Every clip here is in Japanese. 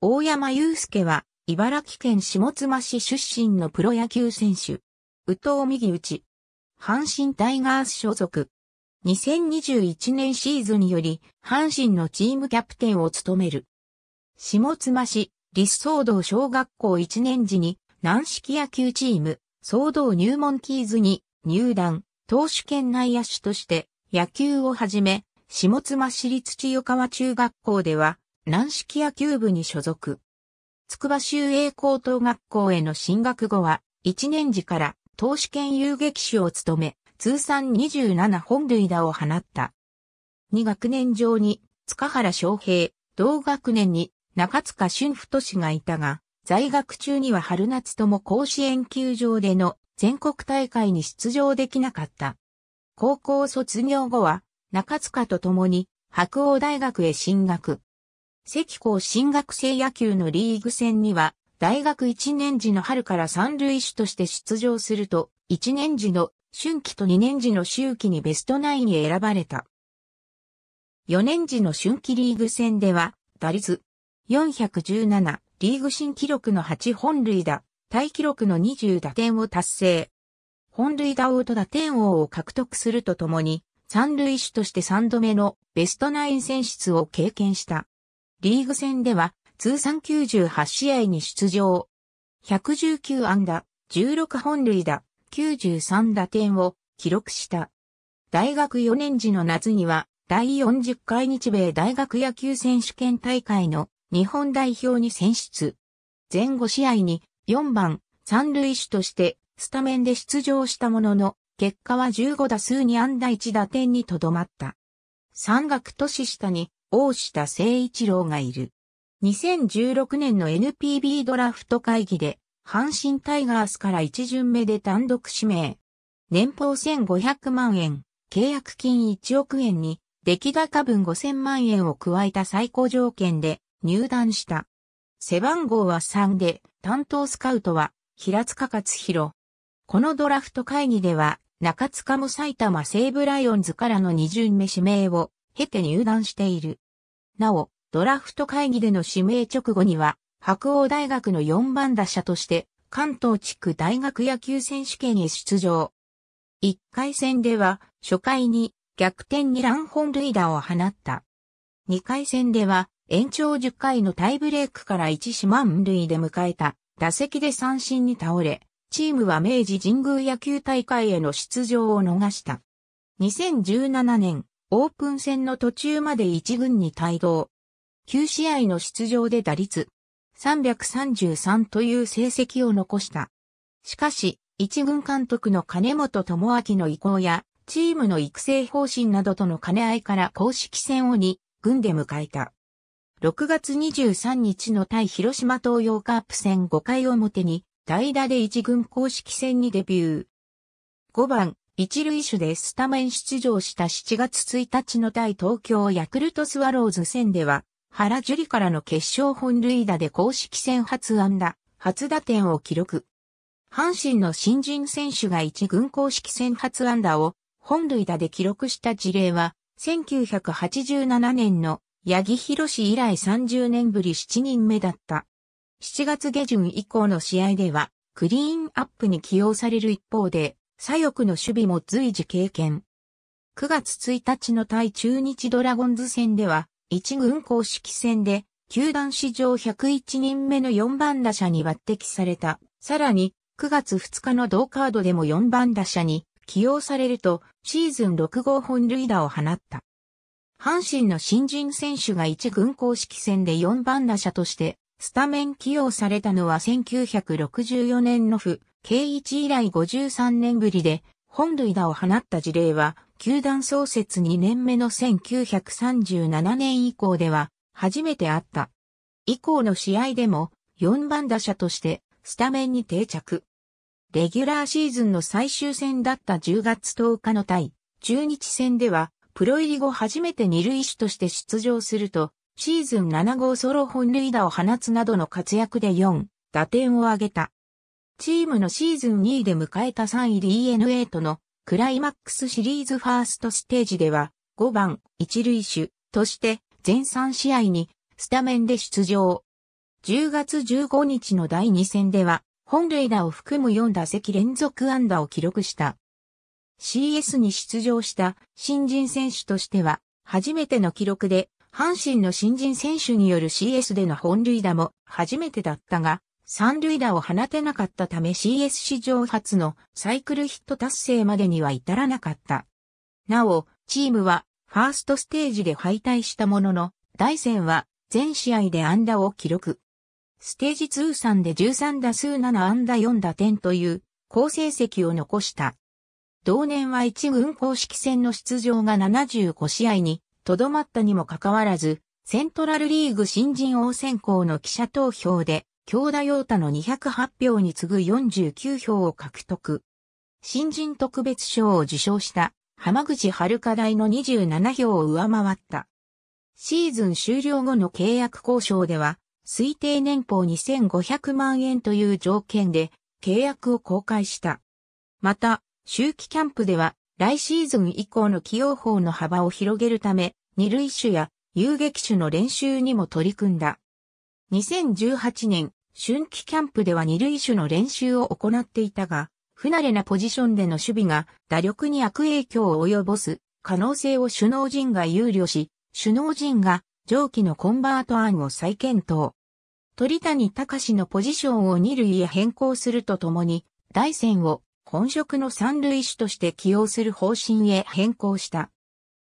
大山祐介は、茨城県下妻市出身のプロ野球選手。宇藤右打。阪神タイガース所属。2021年シーズンより、阪神のチームキャプテンを務める。下妻市、立総道小学校1年時に、軟式野球チーム、総道入門キーズに入団、投手兼内野手として野球をはじめ、下妻市立千代川中学校では、軟式野球部に所属。筑波州営高等学校への進学後は、1年時から投手兼遊撃手を務め、通算27本塁打を放った。2学年上に塚原昌平、同学年に中塚俊太氏がいたが、在学中には春夏とも甲子園球場での全国大会に出場できなかった。高校卒業後は中塚と共に白鴎大学へ進学。関校進学生野球のリーグ戦には大学1年時の春から三塁手として出場すると、1年時の春季と2年時の秋季にベストナインに選ばれた。4年時の春季リーグ戦では、打率417、リーグ新記録の8本塁打、タイ記録の20打点を達成。本塁打王と打点王を獲得するとともに、三塁手として3度目のベストナイン選出を経験した。リーグ戦では通算98試合に出場。119安打、16本塁打、93打点を記録した。大学4年時の夏には第40回日米大学野球選手権大会の日本代表に選出。前後試合に4番三塁手としてスタメンで出場したものの、結果は15打数に安打1打点にとどまった。山岳年下に大下誠一郎がいる。2016年の NPB ドラフト会議で、阪神タイガースから一巡目で単独指名。年俸1500万円、契約金1億円に、出来高分5000万円を加えた最高条件で入団した。背番号は3で、担当スカウトは平塚勝弘。このドラフト会議では、中塚も埼玉西武ライオンズからの二巡目指名を経て入団している。なお、ドラフト会議での指名直後には、白鴎大学の4番打者として、関東地区大学野球選手権へ出場。1回戦では、初回に逆転にラン本塁打を放った。2回戦では、延長10回のタイブレークから1四満塁で迎えた、打席で三振に倒れ、チームは明治神宮野球大会への出場を逃した。2017年、オープン戦の途中まで一軍に帯同。9試合の出場で打率333という成績を残した。しかし、一軍監督の金本智明の意向や、チームの育成方針などとの兼ね合いから公式戦を2軍で迎えた。6月23日の対広島東洋カープ戦5回表に代打で一軍公式戦にデビュー。5番、一塁手でスタメン出場した7月1日の対東京ヤクルトスワローズ戦では原樹里からの決勝本塁打で公式戦初安打、初打点を記録。阪神の新人選手が一軍公式戦初安打を本塁打で記録した事例は、1987年の八木博士以来30年ぶり7人目だった。7月下旬以降の試合では、クリーンアップに起用される一方で、左翼の守備も随時経験。9月1日の対中日ドラゴンズ戦では、一軍公式戦で、球団史上101人目の4番打者に抜擢された。さらに、9月2日の同カードでも4番打者に起用されると、シーズン6号本塁打を放った。阪神の新人選手が一軍公式戦で4番打者として、スタメン起用されたのは1964年の府、慶一以来53年ぶりで、本塁打を放った事例は、球団創設2年目の1937年以降では初めてあった。以降の試合でも4番打者としてスタメンに定着。レギュラーシーズンの最終戦だった10月10日の対中日戦ではプロ入り後初めて二塁手として出場するとシーズン7号ソロ本塁打を放つなどの活躍で4打点を挙げた。チームのシーズン2位で迎えた3位 DNA とのクライマックスシリーズファーストステージでは5番一塁手として全3試合にスタメンで出場。10月15日の第2戦では、本塁打を含む4打席連続安打を記録した。CS に出場した新人選手としては、初めての記録で、阪神の新人選手による CS での本塁打も初めてだったが、三塁打を放てなかったため CS 史上初のサイクルヒット達成までには至らなかった。なお、チームはファーストステージで敗退したものの、大戦は全試合で安打を記録。ステージ通算で13打数7安打4打点という好成績を残した。同年は一軍公式戦の出場が75試合にとどまったにもかかわらず、セントラルリーグ新人王選考の記者投票で、京田陽太の208票に次ぐ49票を獲得。新人特別賞を受賞した浜口遥大の27票を上回った。シーズン終了後の契約交渉では、推定年俸2500万円という条件で契約を公開した。また、秋季キャンプでは、来シーズン以降の起用法の幅を広げるため、二塁手や遊撃手の練習にも取り組んだ。2018年、春季キャンプでは二塁手の練習を行っていたが、不慣れなポジションでの守備が打力に悪影響を及ぼす可能性を首脳陣が憂慮し、首脳陣が上記のコンバート案を再検討。鳥谷隆のポジションを二塁へ変更するとともに、大戦を本職の三塁手として起用する方針へ変更した。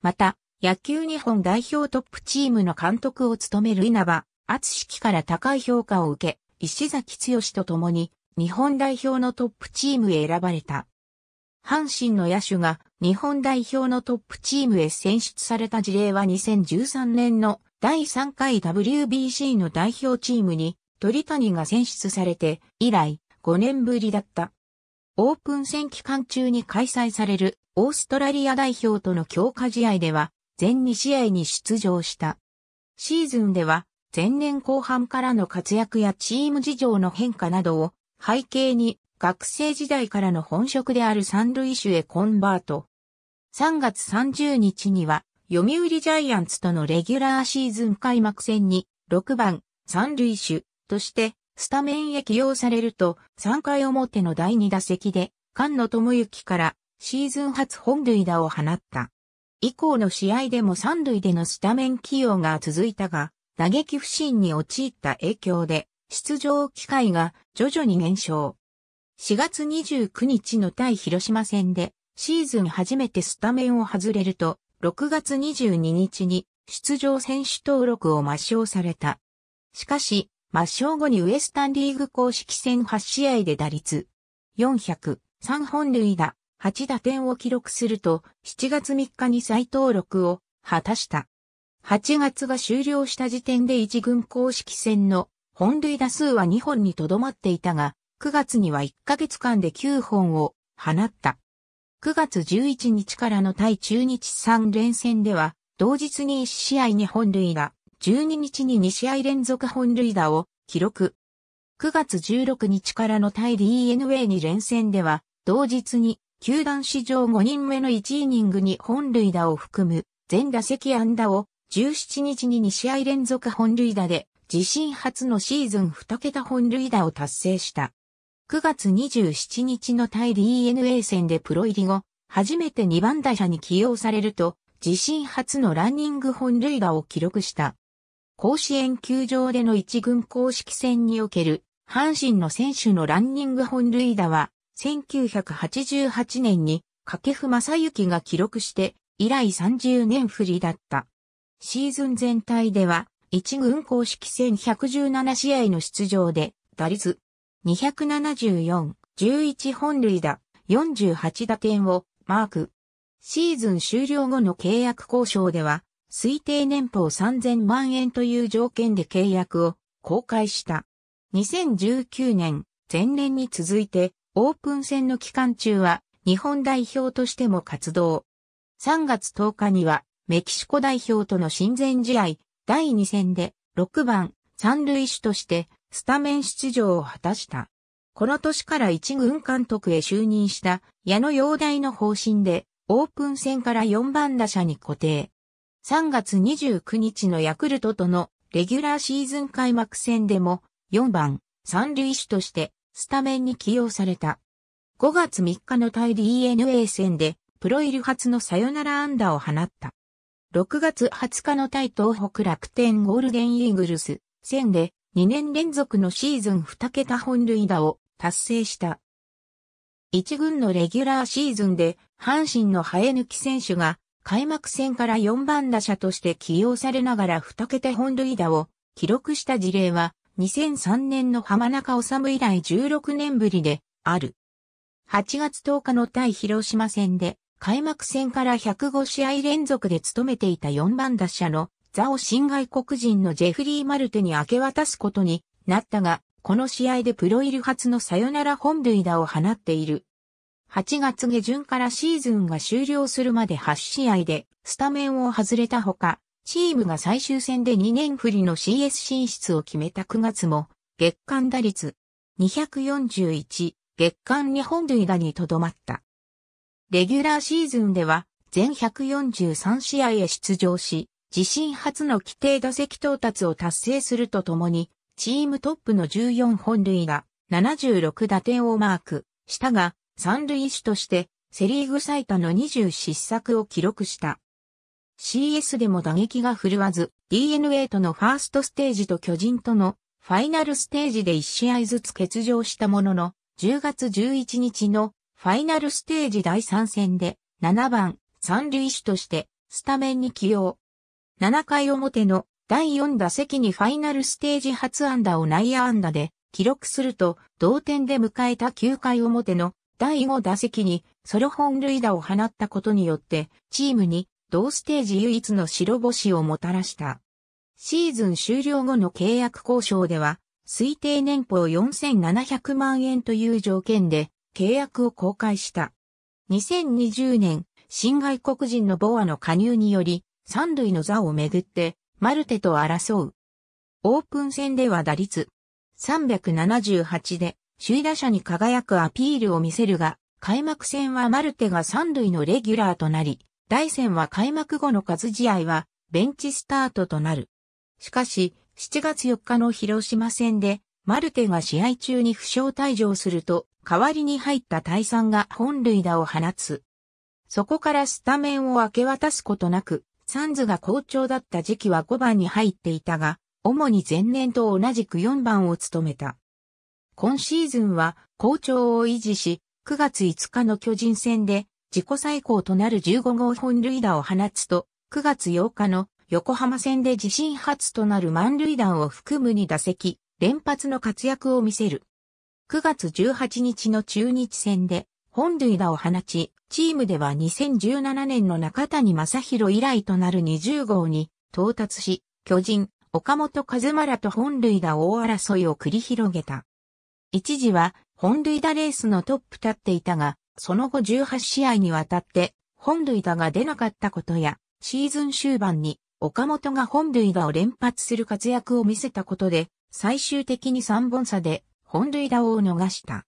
また、野球日本代表トップチームの監督を務める稲葉厚式から高い評価を受け、石崎剛と共に日本代表のトップチームへ選ばれた。阪神の野手が日本代表のトップチームへ選出された事例は2013年の第3回 WBC の代表チームに鳥谷が選出されて以来5年ぶりだった。オープン戦期間中に開催されるオーストラリア代表との強化試合では全2試合に出場した。シーズンでは前年後半からの活躍やチーム事情の変化などを背景に学生時代からの本職である三塁手へコンバート。3月30日には読売ジャイアンツとのレギュラーシーズン開幕戦に6番三塁手としてスタメンへ起用されると、3回表の第2打席で、菅野智之からシーズン初本塁打を放った。以降の試合でも3塁でのスタメン起用が続いたが、打撃不振に陥った影響で、出場機会が徐々に減少。4月29日の対広島戦で、シーズン初めてスタメンを外れると、6月22日に出場選手登録を抹消された。しかし、抹消後にウエスタンリーグ公式戦8試合で打率400、3本塁打、8打点を記録すると、7月3日に再登録を果たした。8月が終了した時点で1軍公式戦の本塁打数は2本にとどまっていたが、9月には1ヶ月間で9本を放った。9月11日からの対中日3連戦では、同日に1試合に本塁打、12日に2試合連続本塁打を記録。9月16日からの対 DNA に連戦では、同日に球団史上5人目の1イニングに本塁打を含む全打席安打を17日に2試合連続本塁打で自身初のシーズン2桁本塁打を達成した。9月27日の対 DNA 戦でプロ入り後、初めて2番打者に起用されると、自身初のランニング本塁打を記録した。甲子園球場での一軍公式戦における阪神の選手のランニング本塁打は1988年に掛布正幸が記録して以来30年振りだった。シーズン全体では一軍公式戦117試合の出場で打率274、11本塁打、48打点をマーク。シーズン終了後の契約交渉では推定年俸3000万円という条件で契約を公開した。2019年、前年に続いてオープン戦の期間中は日本代表としても活動。3月10日にはメキシコ代表との親善試合第2戦で6番三塁手としてスタメン出場を果たした。この年から一軍監督へ就任した矢野洋大の方針でオープン戦から4番打者に固定。3月29日のヤクルトとのレギュラーシーズン開幕戦でも4番三塁手としてスタメンに起用された。5月3日の対 DNA 戦でプロ入り初のサヨナラ安打を放った。6月20日の対東北楽天ゴールデンイーグルス戦で2年連続のシーズン2桁本塁打を達成した。一軍のレギュラーシーズンで阪神の生え抜き選手が開幕戦から4番打者として起用されながら2桁本塁打を記録した事例は2003年の浜中治以来16年ぶりである。8月10日の対広島戦で開幕戦から105試合連続で務めていた4番打者の座を新外国人のジェフリー・マルテに明け渡すことになったが、この試合でプロ入り初のサヨナラ本塁打を放っている。8月下旬からシーズンが終了するまで8試合でスタメンを外れたほか、チームが最終戦で2年振りの CS 進出を決めた9月も月間打率241月間2本塁打にとどまった。レギュラーシーズンでは全143試合へ出場し、自身初の規定打席到達を達成するとともに、チームトップの14本塁打、76打点をマークしたが、三塁手としてセリーグ最多の20失策を記録した。CS でも打撃が振るわず、DNA とのファーストステージと巨人とのファイナルステージで1試合ずつ欠場したものの、10月11日のファイナルステージ第3戦で7番三塁手としてスタメンに起用。7回表の第4打席にファイナルステージ初安打を内野安打で記録すると同点で迎えた9回表の第5打席にソロ本塁打を放ったことによってチームに同ステージ唯一の白星をもたらした。シーズン終了後の契約交渉では推定年俸4700万円という条件で契約を公開した。2020年、新外国人のボアの加入により、三塁の座をめぐって、マルテと争う。オープン戦では打率378で、首位打者に輝くアピールを見せるが、開幕戦はマルテが三塁のレギュラーとなり、大戦は開幕後の数試合はベンチスタートとなる。しかし、7月4日の広島戦で、マルテが試合中に負傷退場すると、代わりに入った大三が本塁打を放つ。そこからスタメンを明け渡すことなく、サンズが好調だった時期は5番に入っていたが、主に前年と同じく4番を務めた。今シーズンは好調を維持し、9月5日の巨人戦で自己最高となる15号本塁打を放つと、9月8日の横浜戦で自身初となる満塁弾を含む2打席、連発の活躍を見せる。9月18日の中日戦で本塁打を放ち、チームでは2017年の中谷正宏以来となる20号に到達し、巨人、岡本和真らと本塁打大争いを繰り広げた。一時は本塁打レースのトップ立っていたが、その後18試合にわたって本塁打が出なかったことや、シーズン終盤に岡本が本塁打を連発する活躍を見せたことで、最終的に3本差で本塁打を逃した。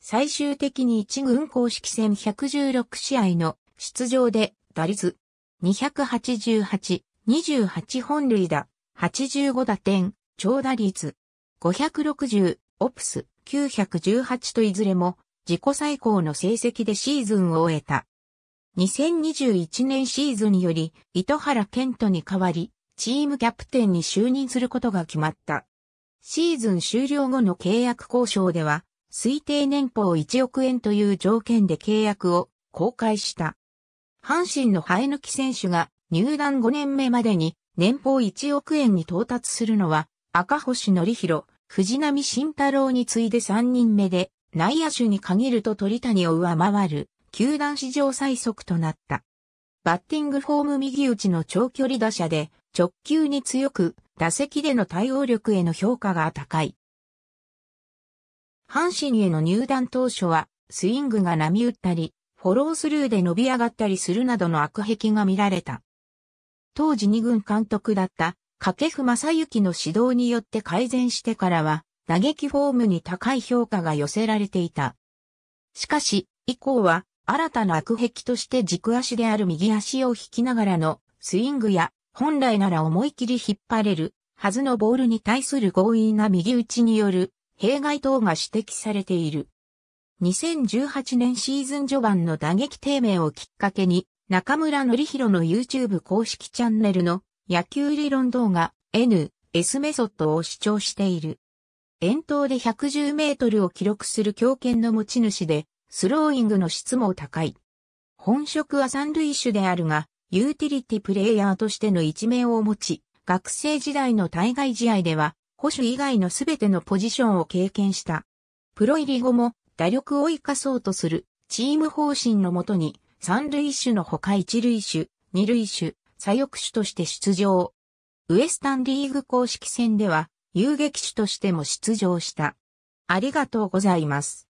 最終的に一軍公式戦116試合の出場で打率288、28本塁打、85打点、長打率560、オプス918といずれも自己最高の成績でシーズンを終えた。2021年シーズンにより糸原健人に代わり、チームキャプテンに就任することが決まった。シーズン終了後の契約交渉では、推定年俸1億円という条件で契約を公開した。阪神の生え抜き選手が入団5年目までに年俸1億円に到達するのは赤星則弘、藤波慎太郎に次いで3人目で内野手に限ると鳥谷を上回る球団史上最速となった。バッティングフォーム右打ちの長距離打者で直球に強く打席での対応力への評価が高い。阪神への入団当初は、スイングが波打ったり、フォロースルーで伸び上がったりするなどの悪癖が見られた。当時二軍監督だった掛布正幸の指導によって改善してからは、打撃フォームに高い評価が寄せられていた。しかし、以降は、新たな悪癖として軸足である右足を引きながらのスイングや本来なら思い切り引っ張れるはずのボールに対する強引な右打ちによる弊害等が指摘されている。2018年シーズン序盤の打撃低迷をきっかけに、中村則弘の YouTube 公式チャンネルの野球理論動画 N、S メソッドを視聴している。遠投で110メートルを記録する強肩の持ち主で、スローイングの質も高い。本職は三塁手であるが、ユーティリティプレイヤーとしての一面を持ち、学生時代の対外試合では、保守以外のすべてのポジションを経験した。プロ入り後も打力を生かそうとするチーム方針のもとに三塁手のほか一塁手、二塁手、左翼手として出場。ウエスタンリーグ公式戦では遊撃手としても出場した。ありがとうございます。